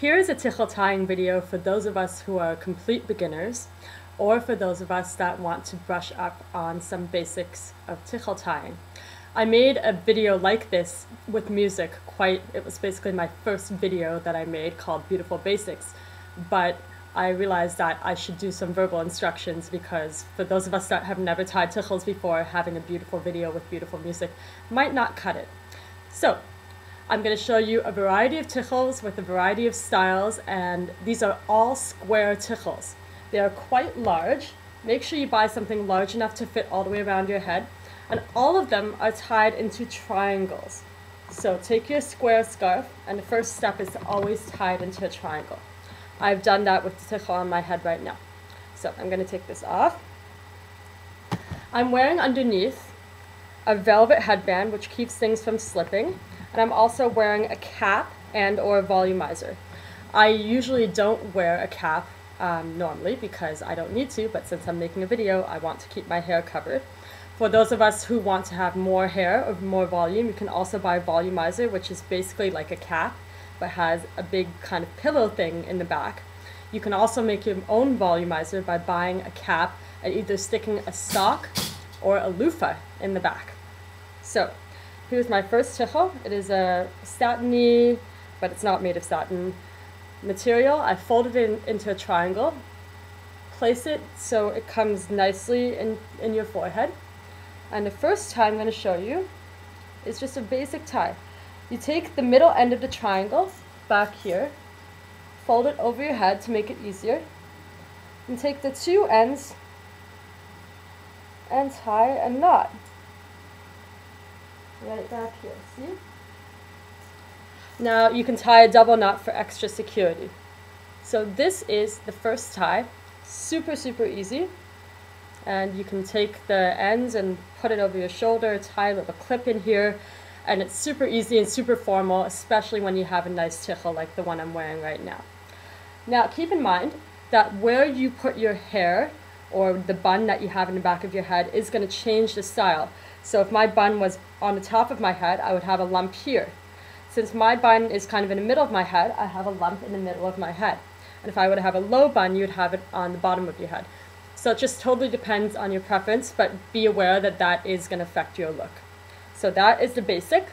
Here is a tichel tying video for those of us who are complete beginners or for those of us that want to brush up on some basics of tichel tying. I made a video like this with music quite, it was basically my first video that I made called Beautiful Basics, but I realized that I should do some verbal instructions because for those of us that have never tied tichels before, having a beautiful video with beautiful music might not cut it. So I'm going to show you a variety of tichels with a variety of styles and these are all square tichels. They are quite large. Make sure you buy something large enough to fit all the way around your head and all of them are tied into triangles. So take your square scarf, and the first step is to always tie it into a triangle. I've done that with the tichel on my head right now. So I'm going to take this off. I'm wearing underneath a velvet headband, which keeps things from slipping, and I'm also wearing a cap and or volumizer. I usually don't wear a cap um, normally because I don't need to, but since I'm making a video, I want to keep my hair covered. For those of us who want to have more hair or more volume, you can also buy a volumizer, which is basically like a cap, but has a big kind of pillow thing in the back. You can also make your own volumizer by buying a cap and either sticking a sock or a loofah in the back. So here's my first tichel. It is a satiny, but it's not made of satin material. I folded it in, into a triangle, place it so it comes nicely in, in your forehead. And the first tie I'm going to show you is just a basic tie. You take the middle end of the triangle back here, fold it over your head to make it easier, and take the two ends and tie a knot right back here, see? Now you can tie a double knot for extra security. So this is the first tie, super, super easy and you can take the ends and put it over your shoulder, tie a little clip in here, and it's super easy and super formal, especially when you have a nice tichel like the one I'm wearing right now. Now keep in mind that where you put your hair or the bun that you have in the back of your head is going to change the style. So if my bun was on the top of my head, I would have a lump here. Since my bun is kind of in the middle of my head, I have a lump in the middle of my head. And if I would have a low bun, you'd have it on the bottom of your head. So it just totally depends on your preference, but be aware that that is going to affect your look. So that is the basic.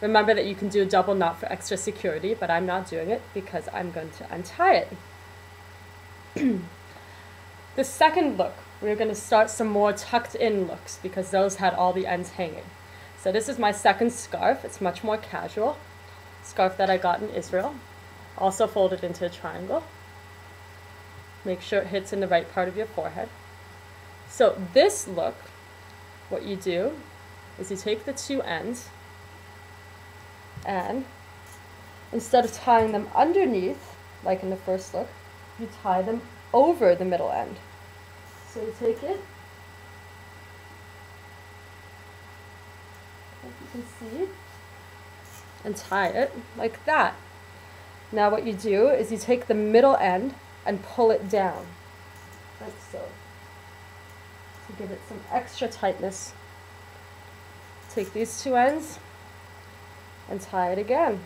Remember that you can do a double knot for extra security, but I'm not doing it because I'm going to untie it. the second look, we're going to start some more tucked in looks because those had all the ends hanging. So this is my second scarf. It's much more casual. Scarf that I got in Israel. Also folded into a triangle. Make sure it hits in the right part of your forehead. So this look, what you do is you take the two ends and instead of tying them underneath, like in the first look, you tie them over the middle end. So you take it, like you can see, and tie it like that. Now what you do is you take the middle end and pull it down, like so, to give it some extra tightness. Take these two ends and tie it again.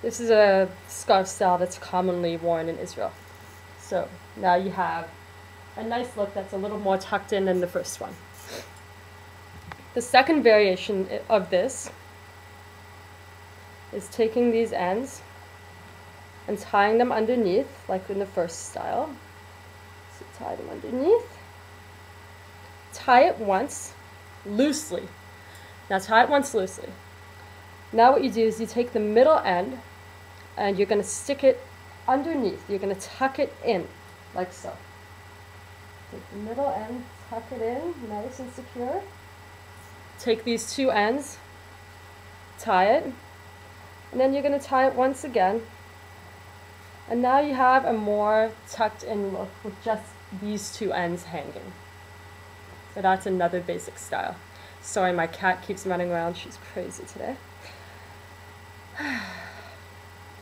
This is a scarf style that's commonly worn in Israel. So now you have a nice look that's a little more tucked in than the first one. The second variation of this is taking these ends and tying them underneath, like in the first style. So tie them underneath. Tie it once, loosely. Now tie it once loosely. Now what you do is you take the middle end and you're going to stick it underneath. You're going to tuck it in, like so. Take the middle end, tuck it in, nice and secure. Take these two ends, tie it, and then you're going to tie it once again and now you have a more tucked in look with just these two ends hanging. So that's another basic style. Sorry, my cat keeps running around. She's crazy today.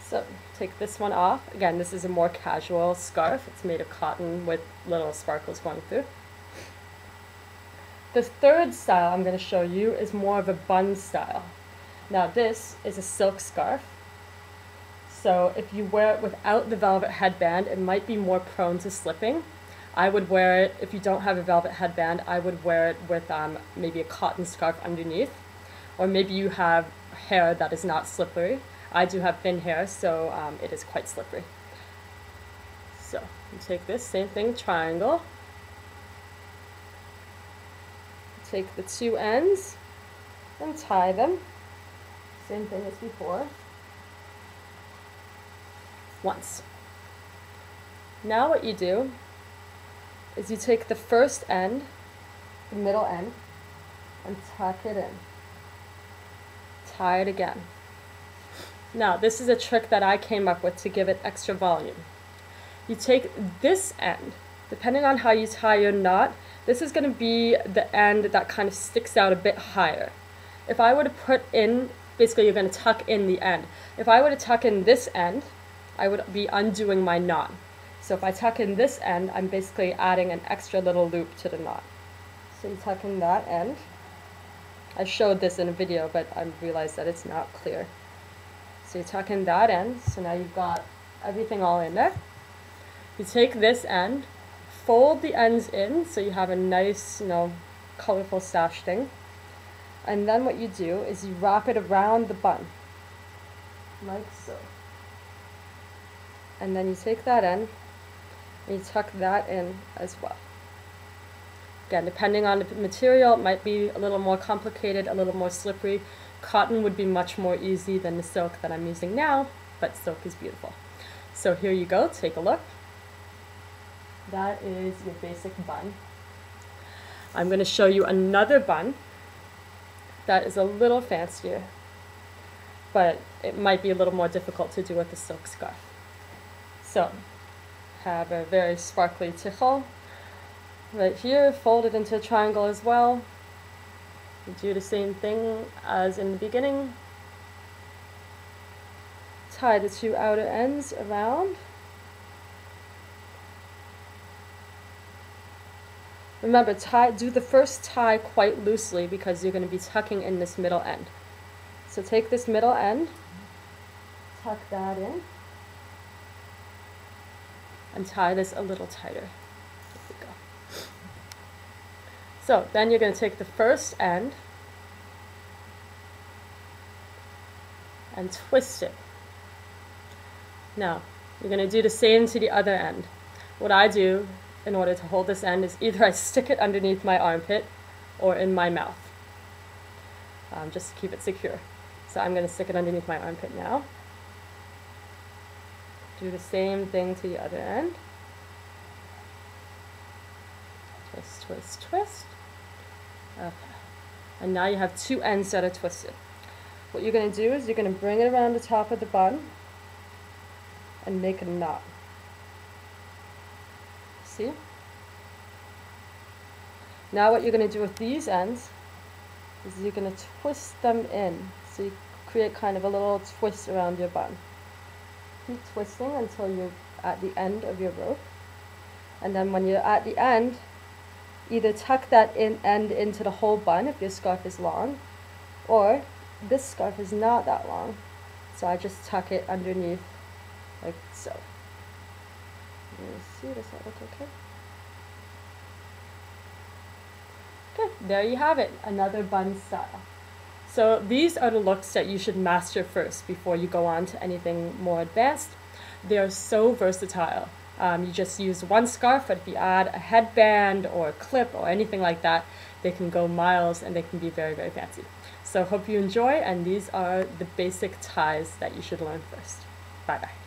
So take this one off. Again, this is a more casual scarf. It's made of cotton with little sparkles going through. The third style I'm going to show you is more of a bun style. Now this is a silk scarf So if you wear it without the velvet headband, it might be more prone to slipping. I would wear it, if you don't have a velvet headband, I would wear it with um, maybe a cotton scarf underneath. Or maybe you have hair that is not slippery. I do have thin hair, so um, it is quite slippery. So you take this, same thing, triangle. Take the two ends and tie them. Same thing as before. Once. Now what you do is you take the first end, the middle end, and tuck it in. Tie it again. Now, this is a trick that I came up with to give it extra volume. You take this end, depending on how you tie your knot, this is going to be the end that kind of sticks out a bit higher. If I were to put in, basically you're going to tuck in the end. If I were to tuck in this end, I would be undoing my knot. So if I tuck in this end, I'm basically adding an extra little loop to the knot. So you tuck in that end. I showed this in a video, but I realized that it's not clear. So you tuck in that end, so now you've got everything all in there. You take this end, fold the ends in so you have a nice, you know, colorful sash thing. And then what you do is you wrap it around the bun, like so. And then you take that end and you tuck that in as well. Again, depending on the material, it might be a little more complicated, a little more slippery. Cotton would be much more easy than the silk that I'm using now, but silk is beautiful. So here you go, take a look. That is your basic bun. I'm going to show you another bun that is a little fancier, but it might be a little more difficult to do with a silk scarf. So, have a very sparkly tichel right here, fold it into a triangle as well. You do the same thing as in the beginning. Tie the two outer ends around. Remember, tie, do the first tie quite loosely because you're going to be tucking in this middle end. So take this middle end, tuck that in, and tie this a little tighter. So then you're going to take the first end and twist it. Now, you're going to do the same to the other end. What I do in order to hold this end is either I stick it underneath my armpit or in my mouth, um, just to keep it secure. So I'm going to stick it underneath my armpit now. Do the same thing to the other end. Twist, twist, twist. Okay. And now you have two ends that are twisted. What you're going to do is you're going to bring it around the top of the bun and make a knot. See? Now what you're going to do with these ends is you're going to twist them in. So you create kind of a little twist around your bun. Keep twisting until you're at the end of your rope. And then when you're at the end, either tuck that in end into the whole bun if your scarf is long, or this scarf is not that long. So I just tuck it underneath like so. Let's see, does that look okay? Okay, there you have it, another bun style. So these are the looks that you should master first before you go on to anything more advanced. They are so versatile. Um, you just use one scarf, but if you add a headband or a clip or anything like that, they can go miles and they can be very, very fancy. So hope you enjoy, and these are the basic ties that you should learn first. Bye-bye.